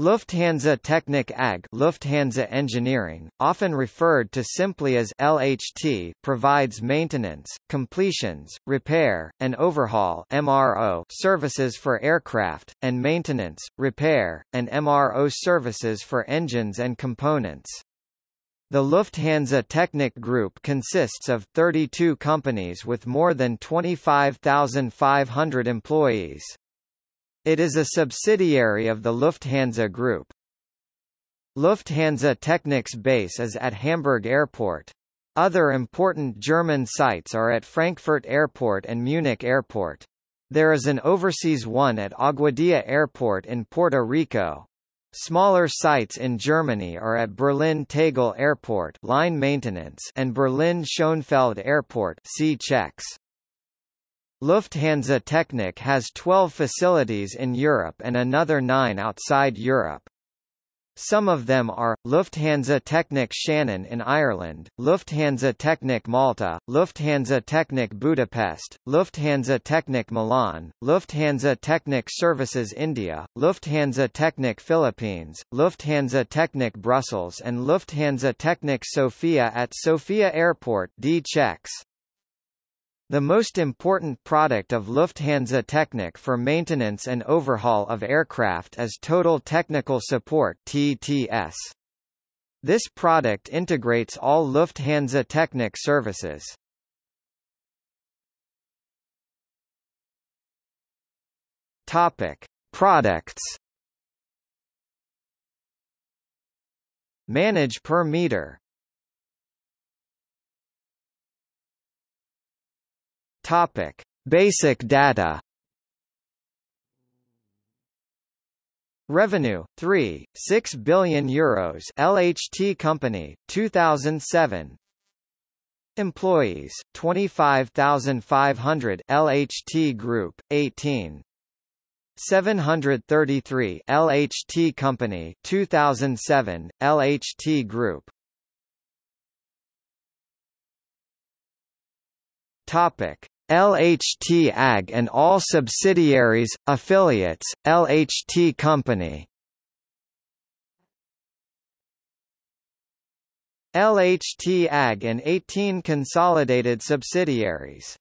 Lufthansa Technik AG Lufthansa Engineering, often referred to simply as LHT provides maintenance, completions, repair, and overhaul MRO services for aircraft, and maintenance, repair, and MRO services for engines and components. The Lufthansa Technik Group consists of 32 companies with more than 25,500 employees. It is a subsidiary of the Lufthansa Group. Lufthansa Technik's base is at Hamburg Airport. Other important German sites are at Frankfurt Airport and Munich Airport. There is an overseas one at Aguadilla Airport in Puerto Rico. Smaller sites in Germany are at Berlin Tegel Airport line maintenance and Berlin Schönefeld Airport C checks. Lufthansa Technik has 12 facilities in Europe and another nine outside Europe. Some of them are, Lufthansa Technik Shannon in Ireland, Lufthansa Technik Malta, Lufthansa Technik Budapest, Lufthansa Technik Milan, Lufthansa Technik Services India, Lufthansa Technik Philippines, Lufthansa Technik Brussels and Lufthansa Technik Sofia at Sofia Airport D checks. The most important product of Lufthansa Technik for maintenance and overhaul of aircraft is Total Technical Support TTS. This product integrates all Lufthansa Technik services. Topic: Products. Manage per meter Topic: Basic data. Revenue 3 6 billion euros. LHT company 2007 Employees 25500 LHT group 18 733 LHT company 2007 LHT group. Topic LHT AG and all subsidiaries, affiliates, LHT Company. LHT AG and 18 consolidated subsidiaries